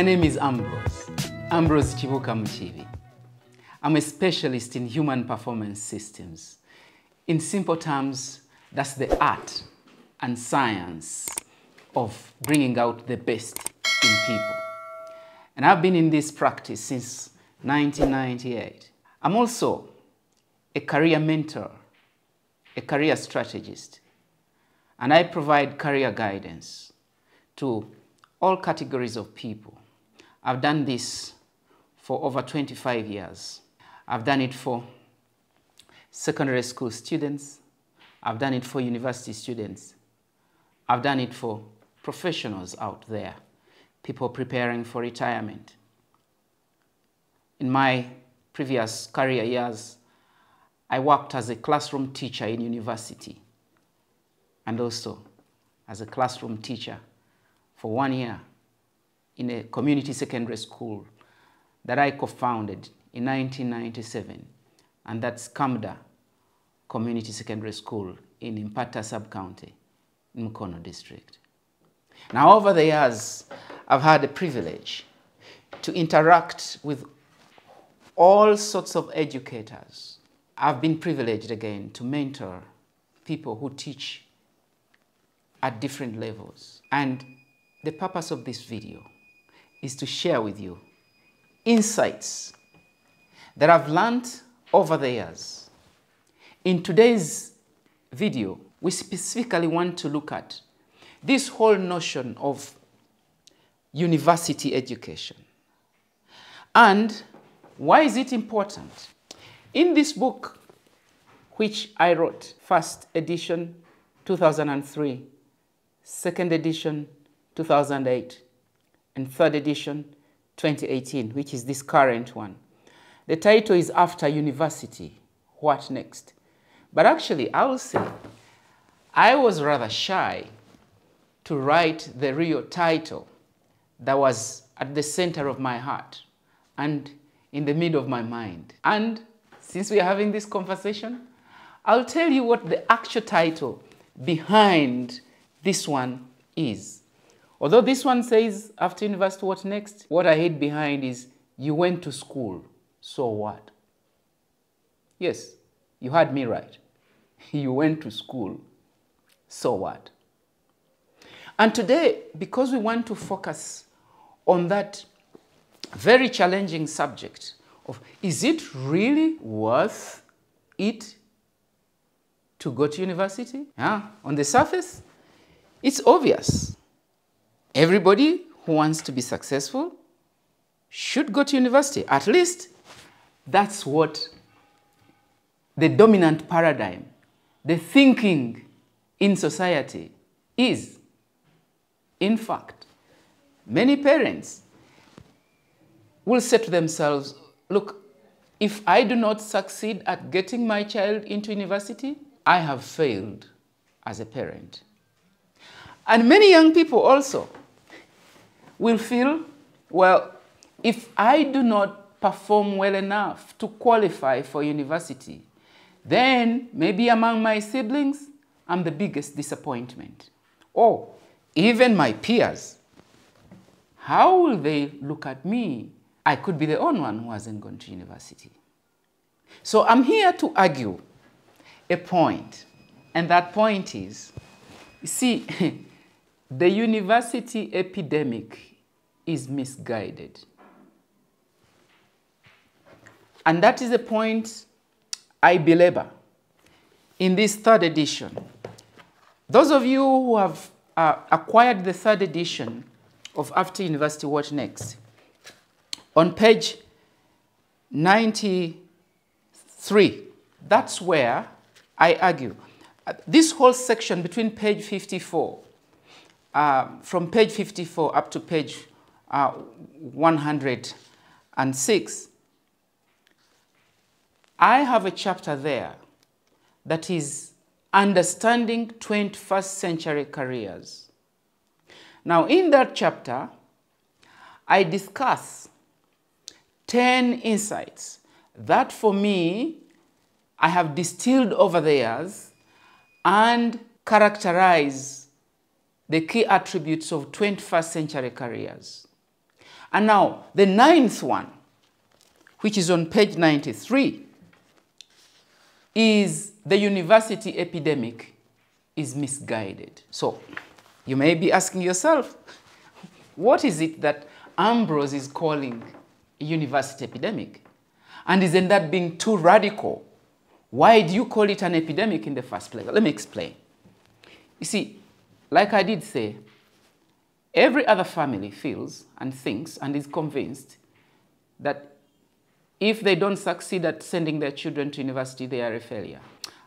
My name is Ambrose, Ambrose Kibuuka Mukiibi. I'm a specialist in human performance systems. In simple terms, that's the art and science of bringing out the best in people. And I've been in this practice since 1998. I'm also a career mentor, a career strategist, and I provide career guidance to all categories of people. I've done this for over 25 years. I've done it for secondary school students. I've done it for university students. I've done it for professionals out there, people preparing for retirement. In my previous career years, I worked as a classroom teacher in university and also as a classroom teacher for one year in a community secondary school that I co-founded in 1997, and that's Kamda Community Secondary School in Mpatta Sub-County, in Mukono District. Now, over the years, I've had the privilege to interact with all sorts of educators. I've been privileged again to mentor people who teach at different levels. And the purpose of this video is to share with you insights that I've learned over the years. In today's video, we specifically want to look at this whole notion of university education. And why is it important? In this book, which I wrote, first edition 2003, second edition 2008, and third edition 2018, which is this current one. The title is After University, What Next? But actually, I will say, I was rather shy to write the real title that was at the center of my heart and in the middle of my mind. And since we are having this conversation, I'll tell you what the actual title behind this one is. Although this one says, after university, what next? What I hid behind is, you went to school, so what? Yes, you heard me right. You went to school, so what? And today, because we want to focus on that very challenging subject of is it really worth it to go to university? Yeah, on the surface, it's obvious. Everybody who wants to be successful should go to university. At least that's what the dominant paradigm, the thinking in society is. In fact, many parents will say to themselves, look, if I do not succeed at getting my child into university, I have failed as a parent. And many young people also will feel, well, if I do not perform well enough to qualify for university, then maybe among my siblings, I'm the biggest disappointment. Or even my peers, how will they look at me? I could be the only one who hasn't gone to university. So I'm here to argue a point, and that point is, you see, the university epidemic is misguided. And that is the point I belabor in this third edition. Those of you who have uh, acquired the third edition of After University What Next, on page 93, that's where I argue. Uh, this whole section between page 54, uh, from page 54 up to page uh, 106, I have a chapter there that is understanding 21st century careers. Now, in that chapter, I discuss 10 insights that for me I have distilled over the years and characterize the key attributes of 21st century careers. And now, the ninth one, which is on page 93, is the university epidemic is misguided. So, you may be asking yourself, what is it that Ambrose is calling a university epidemic? And isn't that being too radical? Why do you call it an epidemic in the first place? Let me explain. You see, like I did say, every other family feels and thinks and is convinced that if they don't succeed at sending their children to university, they are a failure.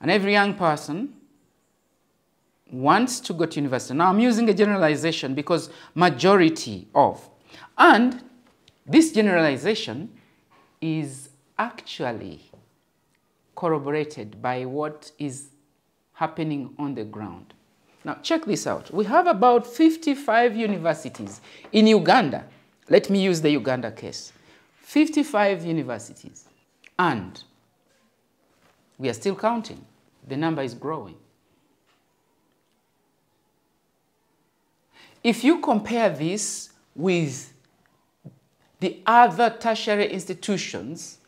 And every young person wants to go to university. Now, I'm using a generalization because majority of. And this generalization is actually corroborated by what is happening on the ground. Now, check this out. We have about 55 universities in Uganda. Let me use the Uganda case. 55 universities. And we are still counting. The number is growing. If you compare this with the other tertiary institutions,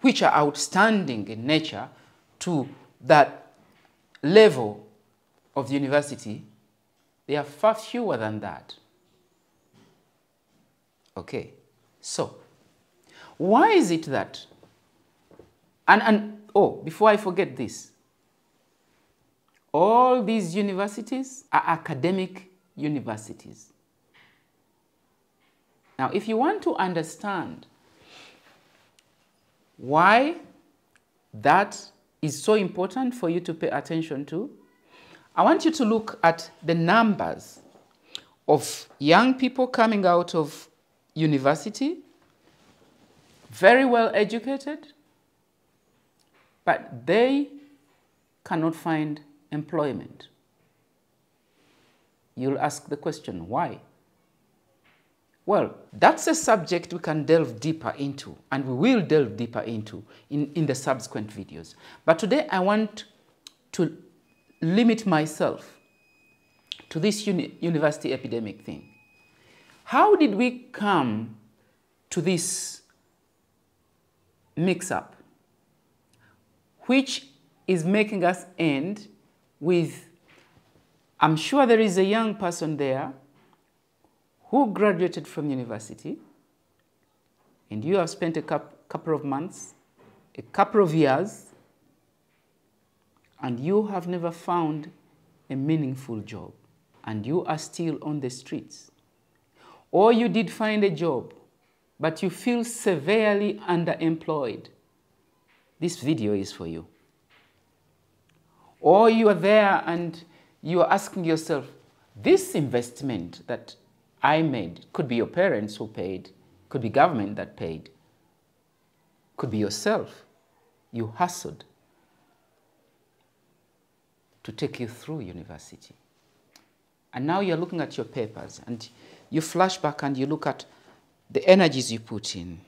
which are outstanding in nature, to that level of the university, they are far fewer than that. Okay, so why is it that? And, and oh, before I forget this, all these universities are academic universities. Now, if you want to understand why that is so important for you to pay attention to, I want you to look at the numbers of young people coming out of university, very well educated, but they cannot find employment. You'll ask the question, why? Well, that's a subject we can delve deeper into, and we will delve deeper into in, in the subsequent videos. But today I want to limit myself to this uni university epidemic thing. How did we come to this mix-up, which is making us end with, I'm sure there is a young person there who graduated from university, and you have spent a couple of months, a couple of years and you have never found a meaningful job and you are still on the streets. Or you did find a job, but you feel severely underemployed. This video is for you. Or you are there and you are asking yourself, this investment that I made, could be your parents who paid, could be government that paid, could be yourself. You hustled to take you through university. And now you're looking at your papers and you flash back and you look at the energies you put in,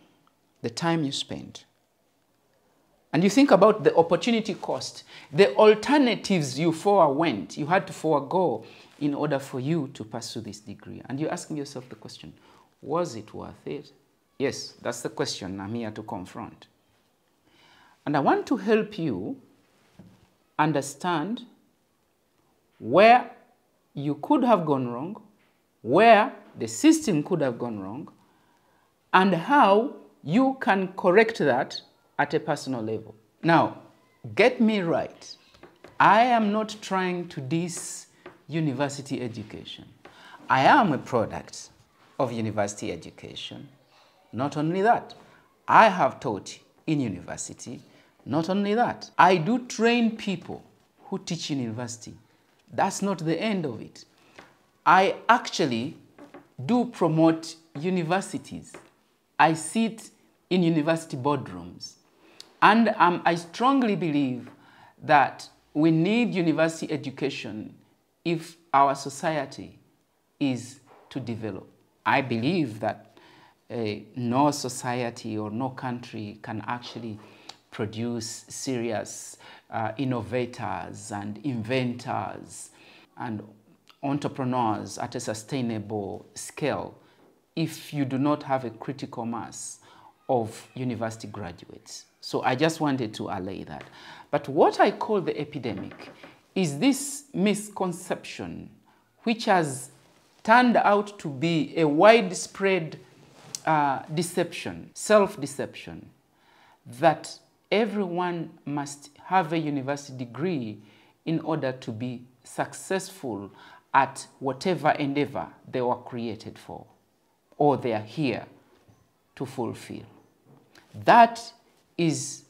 the time you spent. And you think about the opportunity cost, the alternatives you forewent, you had to forego in order for you to pursue this degree. And you're asking yourself the question, was it worth it? Yes, that's the question I'm here to confront. And I want to help you understand where you could have gone wrong, where the system could have gone wrong, and how you can correct that at a personal level. Now, get me right. I am not trying to diss university education. I am a product of university education. Not only that, I have taught in university. Not only that, I do train people who teach in university that's not the end of it. I actually do promote universities. I sit in university boardrooms. And um, I strongly believe that we need university education if our society is to develop. I believe that uh, no society or no country can actually produce serious uh, innovators and inventors and entrepreneurs at a sustainable scale if you do not have a critical mass of university graduates. So I just wanted to allay that. But what I call the epidemic is this misconception which has turned out to be a widespread uh, deception, self-deception, that everyone must have a university degree in order to be successful at whatever endeavor they were created for or they are here to fulfill. That is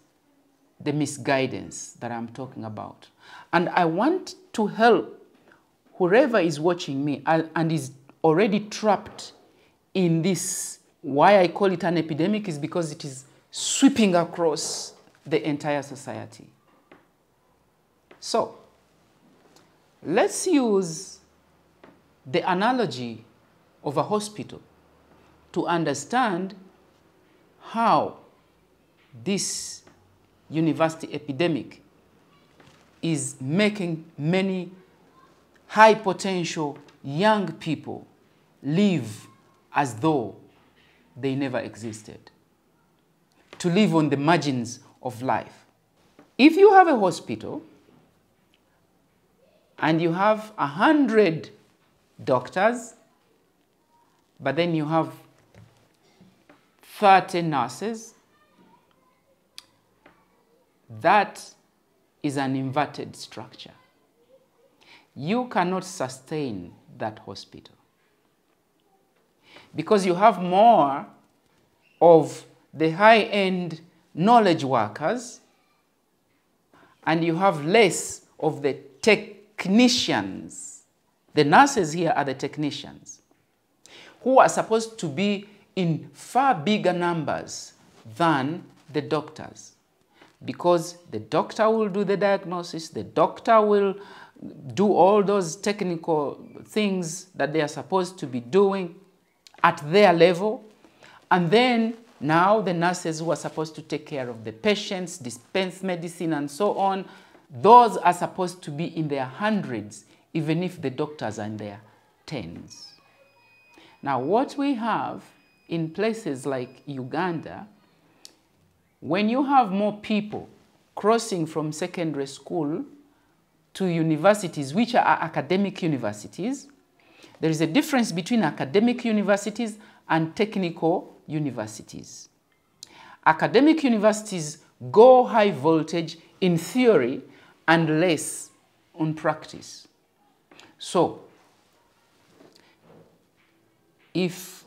the misguidance that I'm talking about. And I want to help whoever is watching me and is already trapped in this, why I call it an epidemic is because it is sweeping across the entire society. So, let's use the analogy of a hospital to understand how this university epidemic is making many high potential young people live as though they never existed, to live on the margins of life. If you have a hospital and you have a hundred doctors, but then you have 30 nurses, that is an inverted structure. You cannot sustain that hospital because you have more of the high-end knowledge workers and you have less of the technicians. The nurses here are the technicians who are supposed to be in far bigger numbers than the doctors because the doctor will do the diagnosis, the doctor will do all those technical things that they are supposed to be doing at their level. And then now the nurses who are supposed to take care of the patients, dispense medicine and so on, those are supposed to be in their hundreds, even if the doctors are in their tens. Now what we have in places like Uganda, when you have more people crossing from secondary school to universities, which are academic universities, there is a difference between academic universities and technical universities. Academic universities go high voltage in theory and less on practice. So, if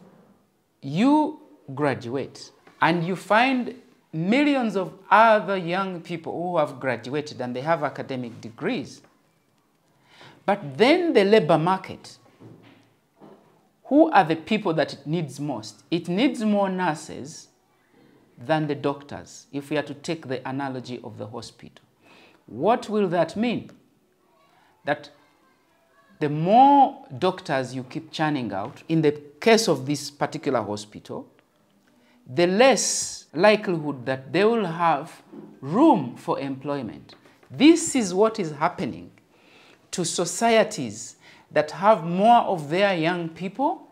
you graduate and you find millions of other young people who have graduated and they have academic degrees, but then the labor market, who are the people that it needs most? It needs more nurses than the doctors, if we are to take the analogy of the hospital. What will that mean? That the more doctors you keep churning out, in the case of this particular hospital, the less likelihood that they will have room for employment. This is what is happening to societies that have more of their young people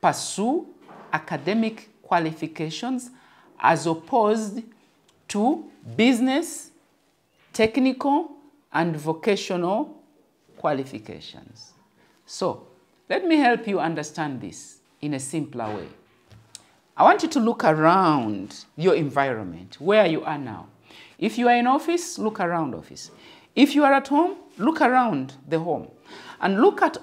pursue academic qualifications as opposed to business, technical, and vocational qualifications. So, let me help you understand this in a simpler way. I want you to look around your environment, where you are now. If you are in office, look around office. If you are at home, look around the home. And look at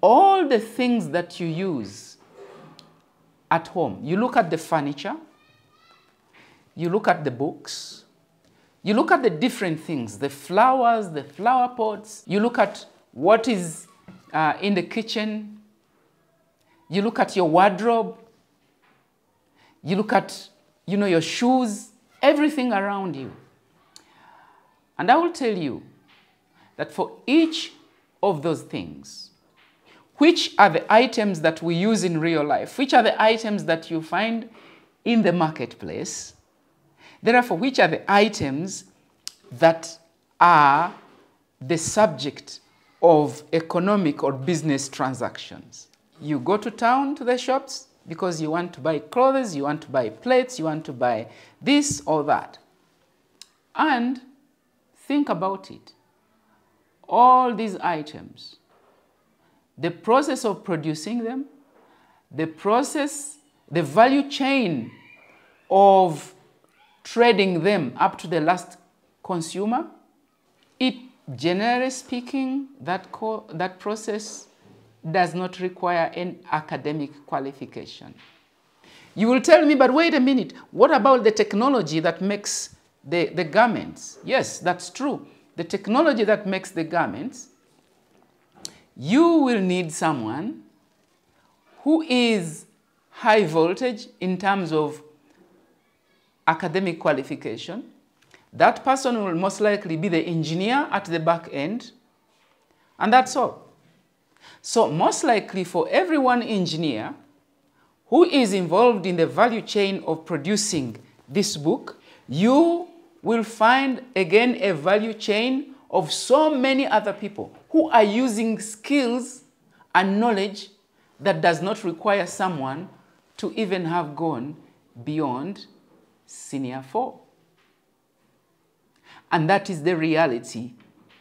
all the things that you use at home. You look at the furniture, you look at the books, you look at the different things, the flowers, the flower pots, you look at what is uh, in the kitchen, you look at your wardrobe, you look at, you know, your shoes, everything around you. And I will tell you that for each of those things, which are the items that we use in real life, which are the items that you find in the marketplace, therefore, which are the items that are the subject of economic or business transactions. You go to town to the shops because you want to buy clothes, you want to buy plates, you want to buy this or that. And think about it. All these items, the process of producing them, the process, the value chain of trading them up to the last consumer, it generally speaking, that, that process does not require an academic qualification. You will tell me, but wait a minute, what about the technology that makes the, the garments? Yes, that's true. The technology that makes the garments, you will need someone who is high voltage in terms of academic qualification. That person will most likely be the engineer at the back end, and that's all. So most likely for every one engineer who is involved in the value chain of producing this book, you will find again a value chain of so many other people who are using skills and knowledge that does not require someone to even have gone beyond senior four. And that is the reality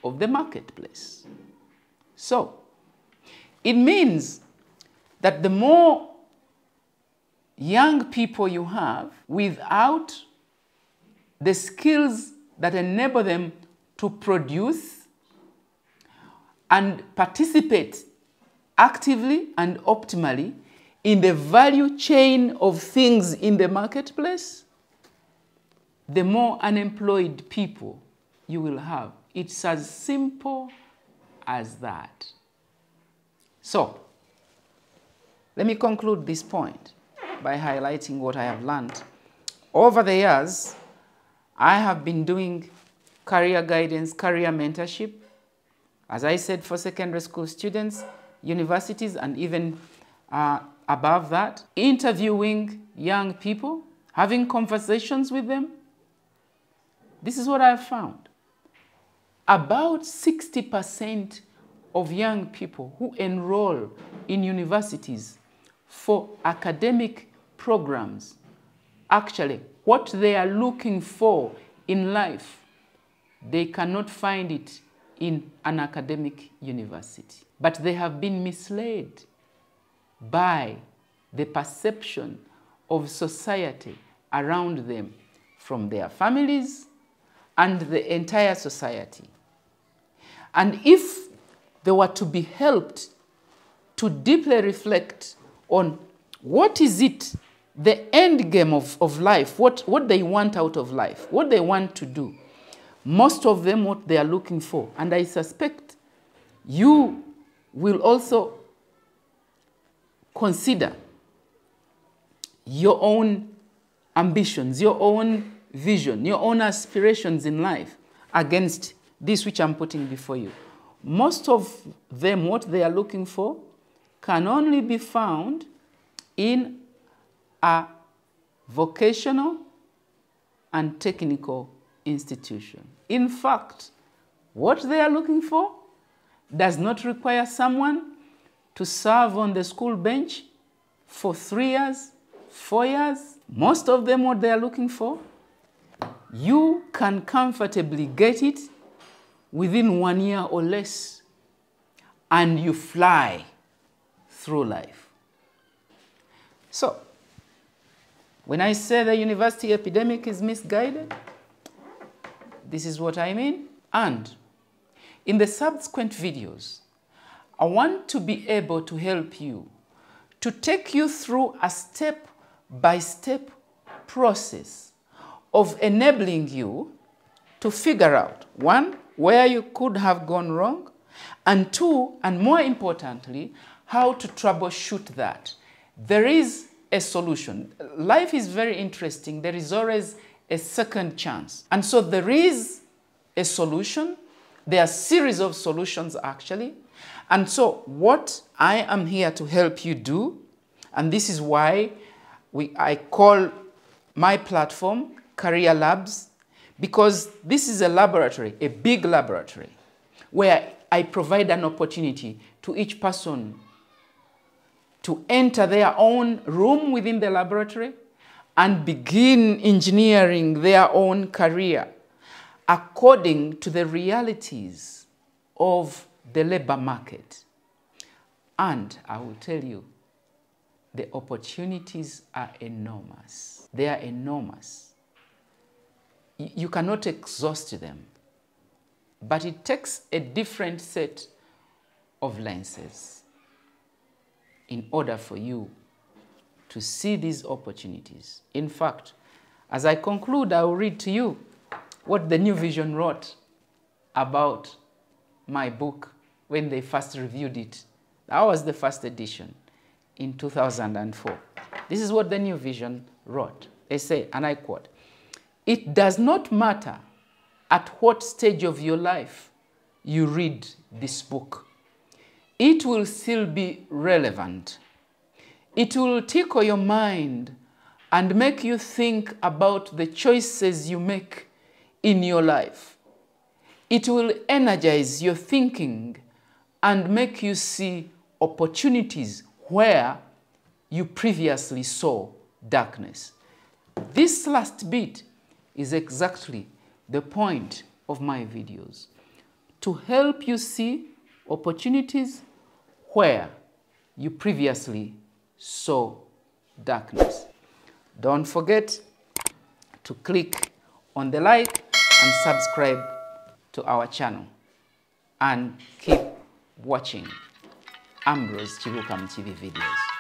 of the marketplace. So, it means that the more young people you have without the skills that enable them to produce and participate actively and optimally in the value chain of things in the marketplace, the more unemployed people you will have. It's as simple as that. So, let me conclude this point by highlighting what I have learned. Over the years, I have been doing career guidance, career mentorship, as I said, for secondary school students, universities, and even uh, above that, interviewing young people, having conversations with them. This is what I've found. About 60% of young people who enroll in universities for academic programs, actually, what they are looking for in life, they cannot find it in an academic university. But they have been misled by the perception of society around them from their families and the entire society. And if they were to be helped to deeply reflect on what is it, the end game of, of life, what, what they want out of life, what they want to do. Most of them, what they are looking for. And I suspect you will also consider your own ambitions, your own vision, your own aspirations in life against this which I'm putting before you. Most of them, what they are looking for, can only be found in a vocational and technical institution. In fact, what they are looking for does not require someone to serve on the school bench for three years, four years. Most of them, what they are looking for, you can comfortably get it within one year or less, and you fly through life. So, when I say the university epidemic is misguided, this is what I mean. And in the subsequent videos, I want to be able to help you to take you through a step by step process of enabling you to figure out one, where you could have gone wrong, and two, and more importantly, how to troubleshoot that. There is a solution. Life is very interesting. There is always a second chance. And so there is a solution. There are series of solutions actually. And so what I am here to help you do, and this is why we, I call my platform Career Labs, because this is a laboratory, a big laboratory, where I provide an opportunity to each person to enter their own room within the laboratory and begin engineering their own career according to the realities of the labor market. And I will tell you, the opportunities are enormous. They are enormous. You cannot exhaust them, but it takes a different set of lenses in order for you to see these opportunities. In fact, as I conclude, I will read to you what the New Vision wrote about my book when they first reviewed it. That was the first edition in 2004. This is what the New Vision wrote. They say, and I quote, It does not matter at what stage of your life you read this book, it will still be relevant. It will tickle your mind and make you think about the choices you make in your life. It will energize your thinking and make you see opportunities where you previously saw darkness. This last bit is exactly the point of my videos to help you see opportunities where you previously saw darkness. Don't forget to click on the like and subscribe to our channel and keep watching Ambrose Kibuuka TV videos.